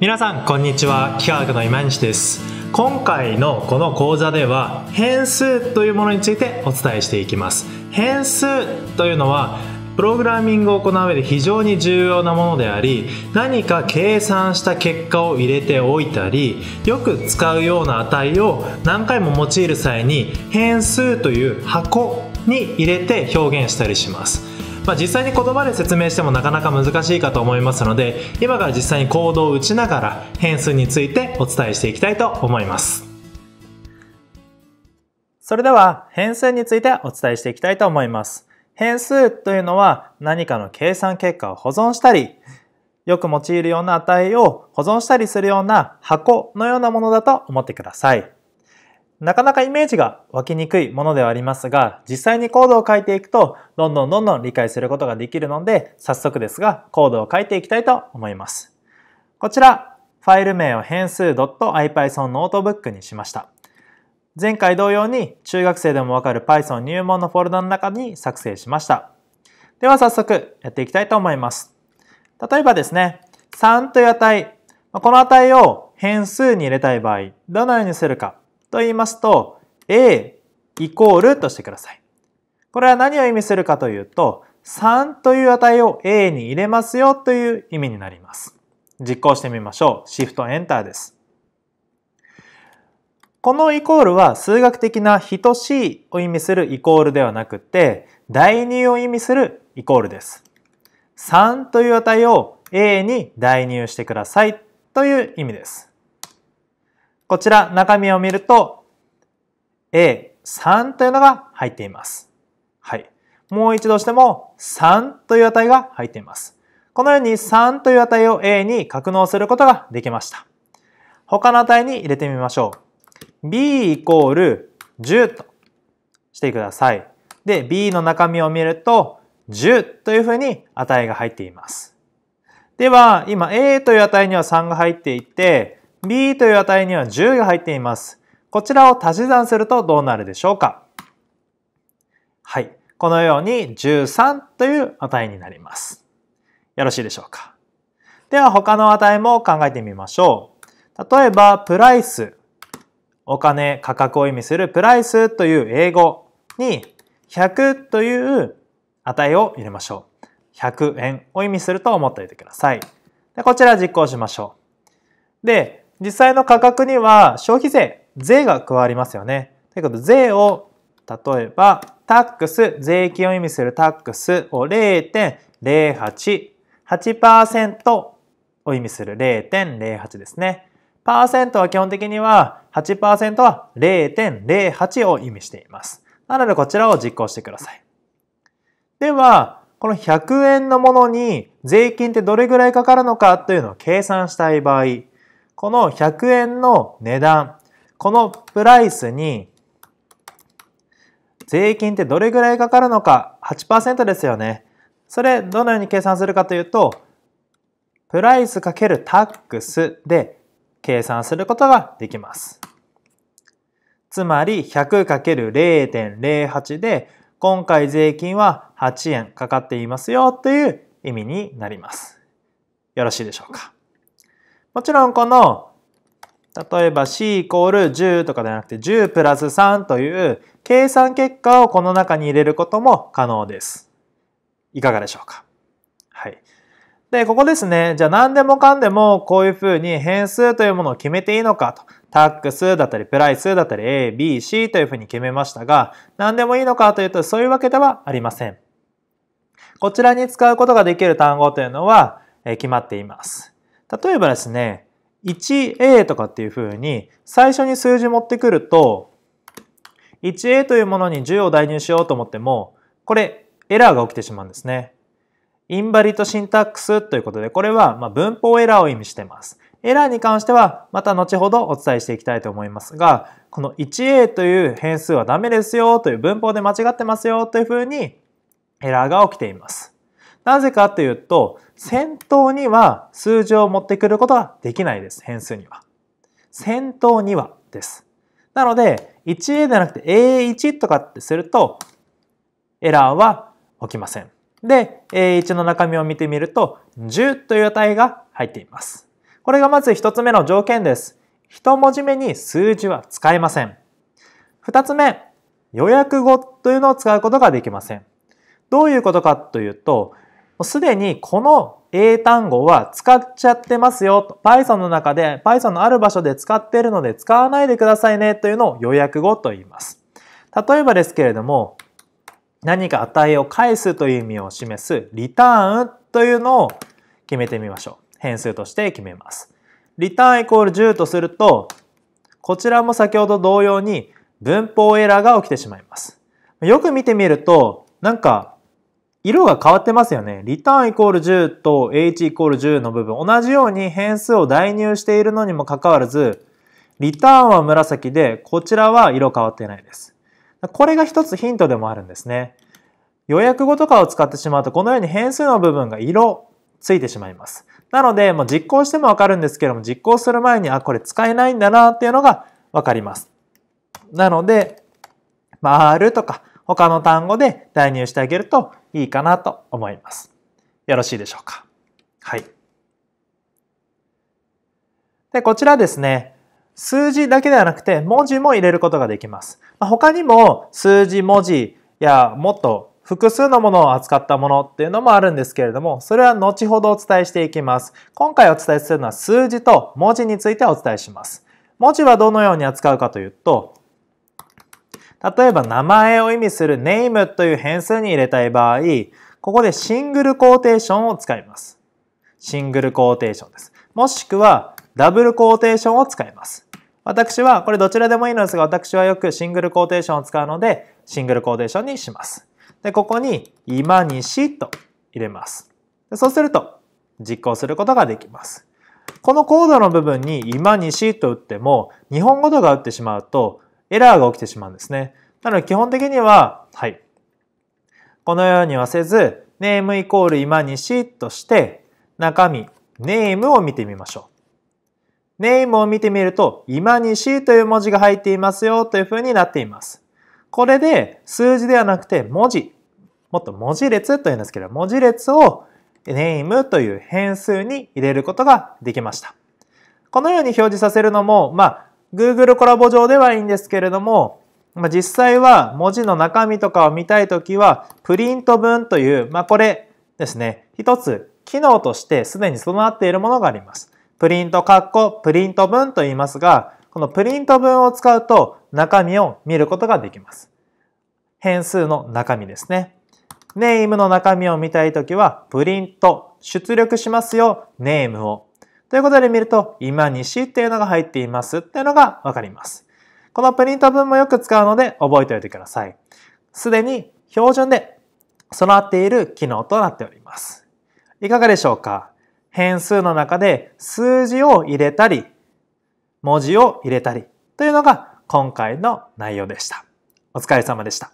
皆さんこんにちは。幾何学の今西です。今回のこの講座では変数というものについてお伝えしていきます。変数というのはプログラミングを行う上で非常に重要なものであり何か計算した結果を入れておいたりよく使うような値を何回も用いる際に変数という箱に入れて表現したりします。まあ、実際に言葉で説明してもなかなか難しいかと思いますので今から実際にコードを打ちながら変数についてお伝えしていきたいと思いますそれでは変数についてお伝えしていきたいと思います変数というのは何かの計算結果を保存したりよく用いるような値を保存したりするような箱のようなものだと思ってください。なかなかイメージが湧きにくいものではありますが、実際にコードを書いていくと、どんどんどんどん理解することができるので、早速ですが、コードを書いていきたいと思います。こちら、ファイル名を変数 .ipython ノートブックにしました。前回同様に、中学生でもわかる Python 入門のフォルダの中に作成しました。では早速やっていきたいと思います。例えばですね、3という値、この値を変数に入れたい場合、どのようにするかと言いますと、a イコールとしてください。これは何を意味するかというと、3という値を a に入れますよという意味になります。実行してみましょう。シフトエンターです。このイコールは数学的な等しいを意味するイコールではなくて、代入を意味するイコールです。3という値を a に代入してくださいという意味です。こちら中身を見ると A3 というのが入っています。はい。もう一度しても3という値が入っています。このように3という値を A に格納することができました。他の値に入れてみましょう。B イコール10としてください。で、B の中身を見ると10というふうに値が入っています。では、今 A という値には3が入っていて、b という値には10が入っています。こちらを足し算するとどうなるでしょうか？はい。このように13という値になります。よろしいでしょうか？では他の値も考えてみましょう。例えば、プライス。お金、価格を意味するプライスという英語に100という値を入れましょう。100円を意味すると思っておいてください。でこちら実行しましょう。で、実際の価格には消費税、税が加わりますよね。ということで、税を、例えば、タックス、税金を意味するタックスを0.08、8%を意味する0.08ですね。パーセントは基本的には8%は0.08を意味しています。なのでこちらを実行してください。では、この100円のものに税金ってどれぐらいかかるのかというのを計算したい場合、この100円の値段、このプライスに税金ってどれぐらいかかるのか8%ですよね。それどのように計算するかというと、プライスかけるタックスで計算することができます。つまり 100×0.08 で今回税金は8円かかっていますよという意味になります。よろしいでしょうか？もちろんこの、例えば c イコール10とかではなくて10プラス3という計算結果をこの中に入れることも可能です。いかがでしょうか？はい。で、ここですね。じゃあ何でもかんでもこういうふうに変数というものを決めていいのかと。タックスだったりプライスだったり A、B、C というふうに決めましたが、何でもいいのかというとそういうわけではありません。こちらに使うことができる単語というのは決まっています。例えばですね、1a とかっていうふうに最初に数字持ってくると、1a というものに10を代入しようと思っても、これエラーが起きてしまうんですね。インバリットシンタックスということで、これはま文法エラーを意味しています。エラーに関してはまた後ほどお伝えしていきたいと思いますが、この 1a という変数はダメですよという文法で間違ってますよというふうにエラーが起きています。なぜかというと、先頭には数字を持ってくることはできないです。変数には。先頭にはです。なので、1a ではなくて a1 とかってすると、エラーは起きません。で、a1 の中身を見てみると、10という値が入っています。これがまず一つ目の条件です。一文字目に数字は使えません。二つ目、予約語というのを使うことができません。どういうことかというと、すでにこの英単語は使っちゃってますよと。Python の中で Python のある場所で使っているので使わないでくださいねというのを予約語と言います。例えばですけれども、何か値を返すという意味を示すリターンというのを決めてみましょう。変数として決めます。リターンイコール10とすると、こちらも先ほど同様に文法エラーが起きてしまいます。よく見てみると、なんか色が変わってますよね。リターンイコール10と h イコール10の部分、同じように変数を代入しているのにもかかわらず、リターンは紫で、こちらは色変わってないです。これが一つヒントでもあるんですね。予約語とかを使ってしまうと、このように変数の部分が色ついてしまいます。なので、もう実行してもわかるんですけども、実行する前に、あ、これ使えないんだなっていうのがわかります。なので、丸とか他の単語で代入してあげるといいかなと思います。よろしいでしょうか？はい。で、こちらですね、数字だけではなくて文字も入れることができます。他にも数字、文字やもっと複数のものを扱ったものっていうのもあるんですけれども、それは後ほどお伝えしていきます。今回お伝えするのは数字と文字についてお伝えします。文字はどのように扱うかというと、例えば名前を意味する name という変数に入れたい場合、ここでシングルコーテーションを使います。シングルコーテーションです。もしくはダブルコーテーションを使います。私は、これどちらでもいいのですが、私はよくシングルコーテーションを使うので、シングルコーテーションにします。で、ここに今にしと入れます。そうすると実行することができます。このコードの部分に今にしと打っても日本語とか打ってしまうとエラーが起きてしまうんですね。なので基本的には、はい。このようにはせず、ネームイコール今にしとして中身、ネームを見てみましょう。ネームを見てみると、今にしという文字が入っていますよというふうになっています。これで数字ではなくて文字、もっと文字列というんですけど、文字列を name という変数に入れることができました。このように表示させるのも、まあ、Google コラボ上ではいいんですけれども、まあ、実際は文字の中身とかを見たいときは、プリント文という、まあ、これですね、一つ機能としてすでに備わっているものがあります。プリント括弧プリント文と言いますが、このプリント文を使うと中身を見ることができます。変数の中身ですね。ネームの中身を見たいときは、プリント、出力しますよ、ネームを。ということで見ると、今にしっていうのが入っていますっていうのがわかります。このプリント文もよく使うので覚えておいてください。すでに標準で備わっている機能となっております。いかがでしょうか？変数の中で数字を入れたり、文字を入れたりというのが今回の内容でした。お疲れ様でした。